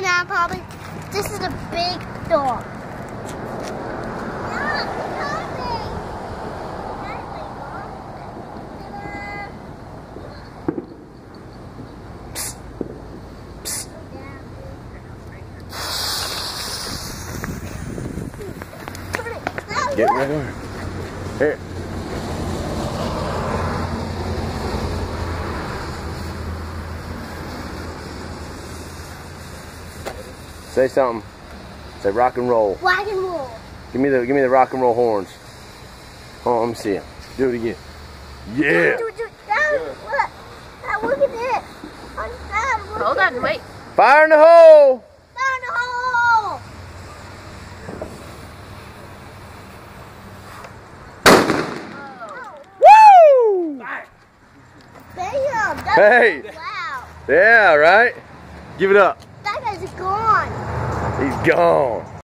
right now, probably. This is a big dog. Get of. Here. Say something. Say rock and roll. Rock and roll. Give me the give me the rock and roll horns. Oh, let me see it. Do it again. Yeah. Do, do, do, look. Now look at this. On top, look Hold on, wait. Fire in the hole. Fire in the hole. Woo! Damn. That Hey. Wow. Yeah, right? Give it up. Guy's gone. He's gone.